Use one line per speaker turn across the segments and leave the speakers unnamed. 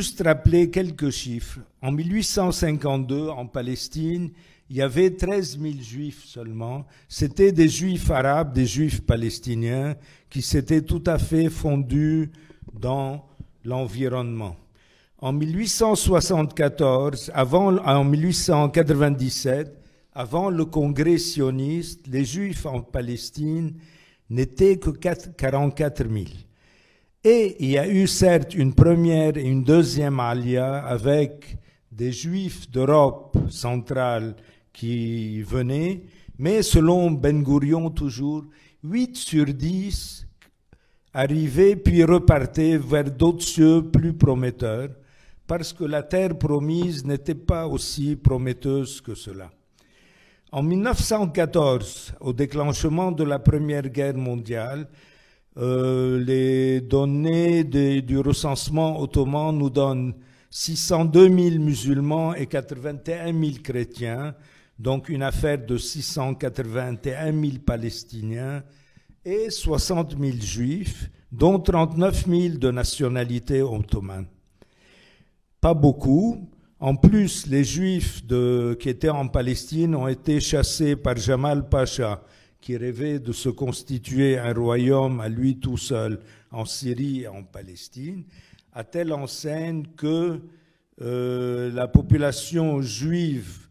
juste rappeler quelques chiffres. En 1852, en Palestine, il y avait 13 000 juifs seulement. C'était des juifs arabes, des juifs palestiniens qui s'étaient tout à fait fondus dans l'environnement. En 1874, avant, en 1897, avant le congrès sioniste, les juifs en Palestine n'étaient que 44 000. Et il y a eu certes une première et une deuxième alia avec des juifs d'Europe centrale qui venaient, mais selon Ben Gurion toujours, 8 sur 10 arrivaient puis repartaient vers d'autres cieux plus prometteurs, parce que la terre promise n'était pas aussi prometteuse que cela. En 1914, au déclenchement de la Première Guerre mondiale, euh, les données du recensement ottoman nous donnent 602 000 musulmans et 81 000 chrétiens, donc une affaire de 681 000 Palestiniens et 60 000 Juifs, dont 39 000 de nationalité ottomane. Pas beaucoup. En plus, les Juifs qui étaient en Palestine ont été chassés par Jamal Pacha, qui rêvait de se constituer un royaume à lui tout seul en Syrie et en Palestine, à telle enseigne que euh, la population juive,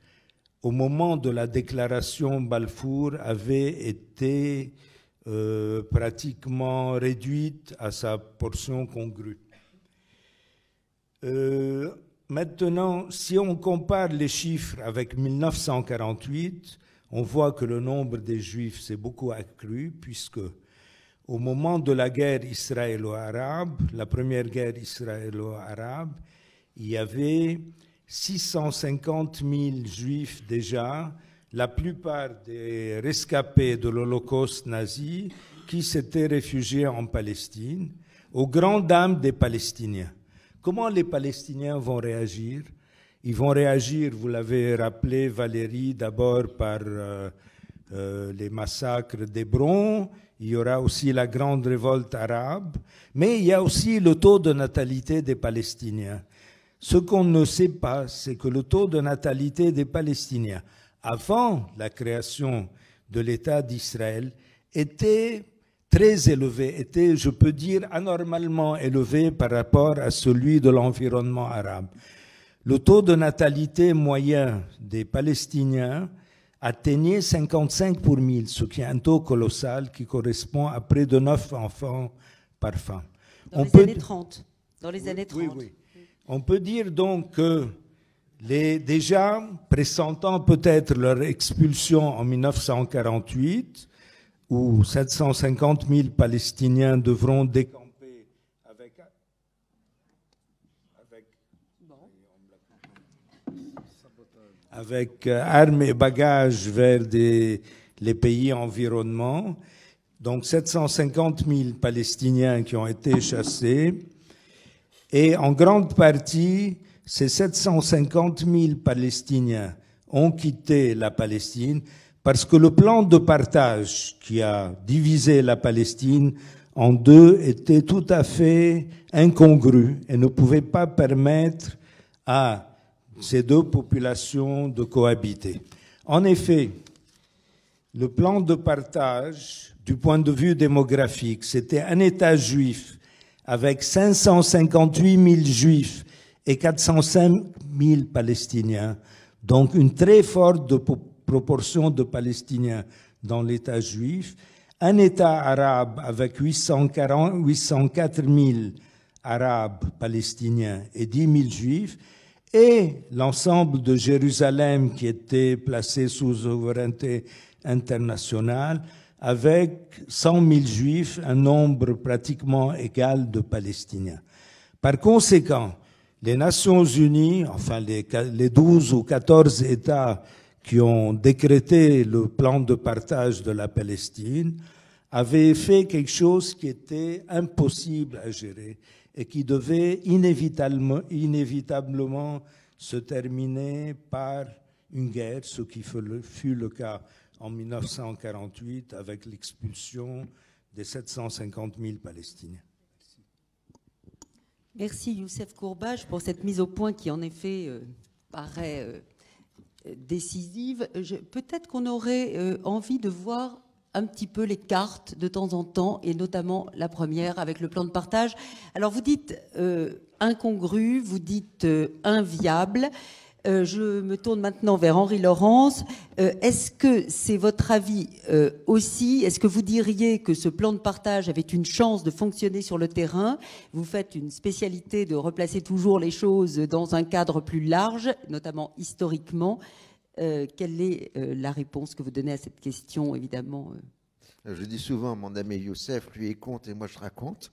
au moment de la déclaration Balfour, avait été euh, pratiquement réduite à sa portion congrue. Euh, maintenant, si on compare les chiffres avec 1948, on voit que le nombre des Juifs s'est beaucoup accru, puisque au moment de la guerre israélo-arabe, la première guerre israélo-arabe, il y avait 650 000 Juifs déjà, la plupart des rescapés de l'Holocauste nazi qui s'étaient réfugiés en Palestine, aux grandes dames des Palestiniens. Comment les Palestiniens vont réagir? Ils vont réagir, vous l'avez rappelé Valérie, d'abord par euh, euh, les massacres d'Hébron, il y aura aussi la grande révolte arabe, mais il y a aussi le taux de natalité des Palestiniens. Ce qu'on ne sait pas, c'est que le taux de natalité des Palestiniens, avant la création de l'État d'Israël, était très élevé, était, je peux dire, anormalement élevé par rapport à celui de l'environnement arabe. Le taux de natalité moyen des Palestiniens atteignait 55 pour 1000, ce qui est un taux colossal qui correspond à près de 9 enfants par femme.
Dans les années 30. Dans les années 30.
Oui, oui. On peut dire donc que les, déjà pressentant peut-être leur expulsion en 1948, où 750 000 Palestiniens devront décamper avec euh, armes et bagages vers les pays environnants. Donc 750 000 Palestiniens qui ont été chassés. Et en grande partie, ces 750 000 Palestiniens ont quitté la Palestine parce que le plan de partage qui a divisé la Palestine en deux était tout à fait incongru et ne pouvait pas permettre à ces deux populations de cohabiter. En effet, le plan de partage, du point de vue démographique, c'était un État juif avec 558 000 juifs et 405 000 palestiniens, donc une très forte proportion de Palestiniens dans l'État juif, un État arabe avec 840, 804 000 arabes palestiniens et 10 000 juifs, et l'ensemble de Jérusalem qui était placé sous souveraineté internationale avec 100 000 juifs, un nombre pratiquement égal de Palestiniens. Par conséquent, les Nations Unies, enfin les, les 12 ou 14 États qui ont décrété le plan de partage de la Palestine, avaient fait quelque chose qui était impossible à gérer et qui devait inévitablement, se terminer par une guerre, ce qui fut le cas en 1948 avec l'expulsion des 750 000 Palestiniens.
Merci Youssef Courbage pour cette mise au point qui en effet euh, paraît euh, décisive. Peut-être qu'on aurait euh, envie de voir un petit peu les cartes de temps en temps, et notamment la première avec le plan de partage. Alors vous dites incongru, vous dites inviable. Euh, je me tourne maintenant vers Henri Laurence. Euh, est-ce que c'est votre avis euh, aussi? Est-ce que vous diriez que ce plan de partage avait une chance de fonctionner sur le terrain? Vous faites une spécialité de replacer toujours les choses dans un cadre plus large, notamment historiquement. Quelle est la réponse que vous donnez à cette question, évidemment
Je dis souvent, mon ami Youssef, lui, il compte et moi, je raconte.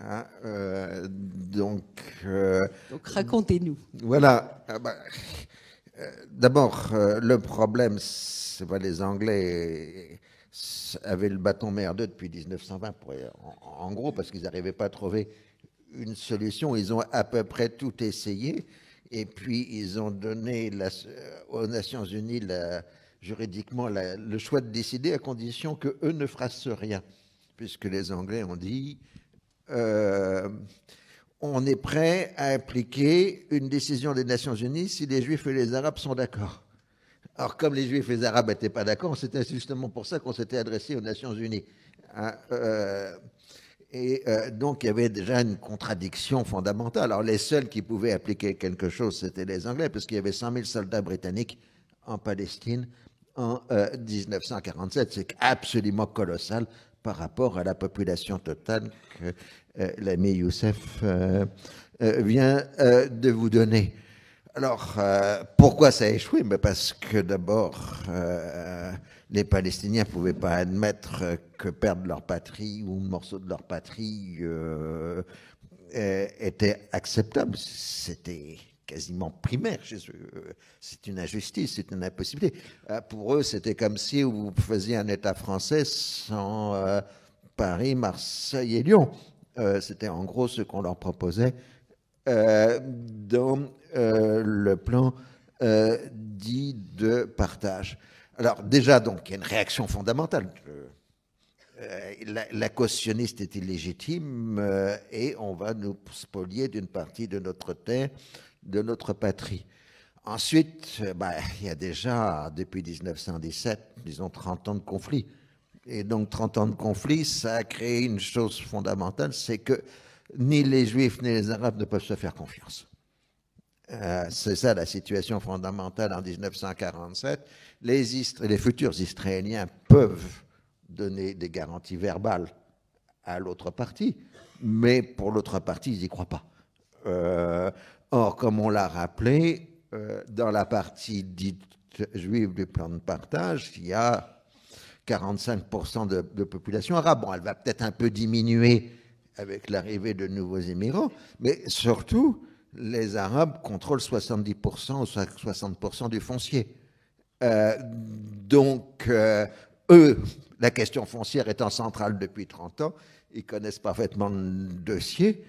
Hein, euh, donc,
euh, donc racontez-nous.
Voilà. Ah bah, euh, d'abord, le problème, c'est que les Anglais avaient le bâton merdeux depuis 1920, en, gros, parce qu'ils n'arrivaient pas à trouver une solution. Ils ont à peu près tout essayé, et puis ils ont donné aux Nations Unies juridiquement le choix de décider à condition que eux ne fassent rien, puisque les Anglais ont dit euh, on est prêt à appliquer une décision des Nations Unies si les Juifs et les Arabes sont d'accord. Alors, comme les Juifs et les Arabes n'étaient pas d'accord, c'était justement pour ça qu'on s'était adressé aux Nations Unies. Hein, euh, et euh, donc, il y avait déjà une contradiction fondamentale. Alors, les seuls qui pouvaient appliquer quelque chose, c'était les Anglais, parce qu'il y avait 100 000 soldats britanniques en Palestine en 1947. C'est absolument colossal par rapport à la population totale que euh, l'ami Youssef euh, euh, vient de vous donner. Alors, pourquoi ça a échoué? Ben Parce que d'abord, les Palestiniens ne pouvaient pas admettre que perdre leur patrie ou un morceau de leur patrie était acceptable. C'était quasiment primaire chez eux. C'est une injustice, c'est une impossibilité. Euh, pour eux, c'était comme si vous faisiez un État français sans euh, Paris, Marseille et Lyon. Euh, c'était en gros ce qu'on leur proposait dans le plan dit de partage. Alors déjà, donc, il y a une réaction fondamentale. La, la, cautionniste est illégitime et on va nous spolier d'une partie de notre terre de notre patrie. Ensuite, bah, il y a déjà, depuis 1917, disons 30 ans de conflit. Et donc 30 ans de conflit, ça a créé une chose fondamentale, c'est que ni les Juifs ni les Arabes ne peuvent se faire confiance. Euh, c'est ça la situation fondamentale en 1947. Les, les futurs Israéliens peuvent donner des garanties verbales à l'autre partie, mais pour l'autre partie, ils n'y croient pas. Euh, Or, comme on l'a rappelé, euh, dans la partie dite juive du plan de partage, il y a 45% de, population arabe. Bon, elle va peut-être un peu diminuer avec l'arrivée de nouveaux immigrants, mais surtout, les Arabes contrôlent 70% ou 60% du foncier. Euh, donc, euh, eux, la question foncière étant centrale depuis 30 ans, ils connaissent parfaitement le dossier.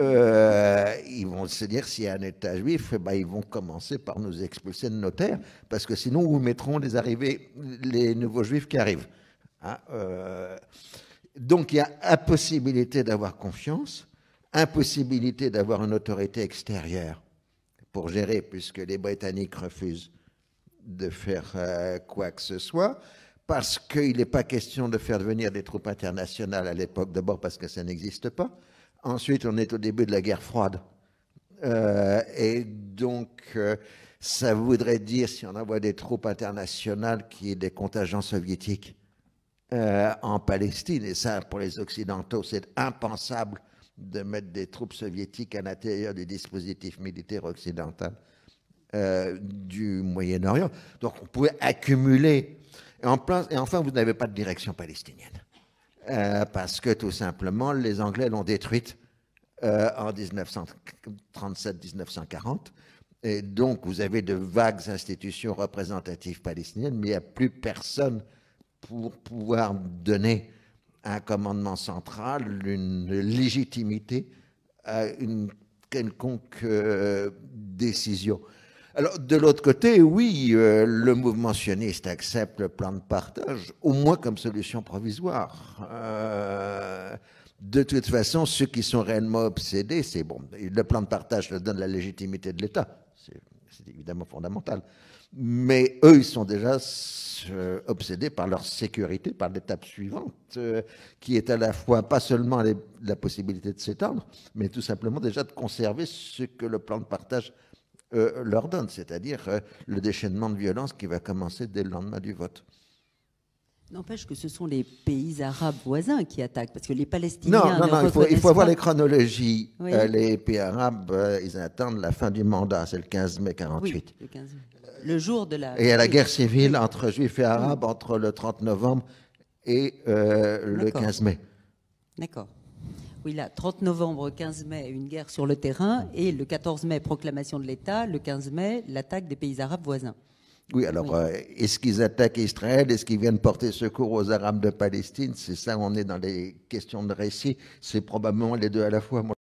Euh, ils vont se dire s'il y a un État juif, eh ben, ils vont commencer par nous expulser de nos terres, parce que sinon, nous mettrons les arrivées, les nouveaux juifs qui arrivent. Hein, donc, il y a impossibilité d'avoir confiance, impossibilité d'avoir une autorité extérieure pour gérer, puisque les Britanniques refusent de faire euh, quoi que ce soit, parce qu'il n'est pas question de faire venir des troupes internationales à l'époque, d'abord parce que ça n'existe pas, Ensuite, on est au début de la guerre froide. Euh, et donc, euh, ça voudrait dire, si on envoie des troupes internationales, qu'il y ait des contingents soviétiques euh, en Palestine. Et ça, pour les Occidentaux, c'est impensable de mettre des troupes soviétiques à l'intérieur du dispositif militaire occidental du Moyen-Orient. Donc, on pouvait accumuler. Et, en et enfin, vous n'avez pas de direction palestinienne. Euh, parce que tout simplement, les Anglais l'ont détruite euh, en 1937-1940. Et donc, vous avez de vagues institutions représentatives palestiniennes, mais il n'y a plus personne pour pouvoir donner un commandement central, une légitimité à une quelconque euh, décision. Alors, de l'autre côté, oui, euh, le mouvement sioniste accepte le plan de partage, au moins comme solution provisoire. Euh, de toute façon, ceux qui sont réellement obsédés, c'est bon, le plan de partage leur donne la légitimité de l'État, c'est évidemment fondamental. Mais eux, ils sont déjà euh, obsédés par leur sécurité, par l'étape suivante, euh, qui est à la fois pas seulement la possibilité de s'étendre, mais tout simplement déjà de conserver ce que le plan de partage euh, leur donne, c'est-à-dire le déchaînement de violence qui va commencer dès le lendemain du vote.
N'empêche que ce sont les pays arabes voisins qui attaquent, parce que les Palestiniens.
Non, non, non, il faut, il faut voir les chronologies. les pays arabes, ils attendent la fin du mandat, c'est le 15 mai 48.
le 15 mai le jour de la.
Et à la guerre civile entre juifs et arabes entre le 30 novembre et euh, le 15 mai.
D'accord. Oui, là, 30 novembre, 15 mai, une guerre sur le terrain, et le 14 mai, proclamation de l'État, le 15 mai, l'attaque des pays arabes voisins.
Oui, alors, euh, est-ce qu'ils attaquent Israël? Est-ce qu'ils viennent porter secours aux Arabes de Palestine? C'est ça, on est dans les questions de récit. C'est probablement les deux à la fois.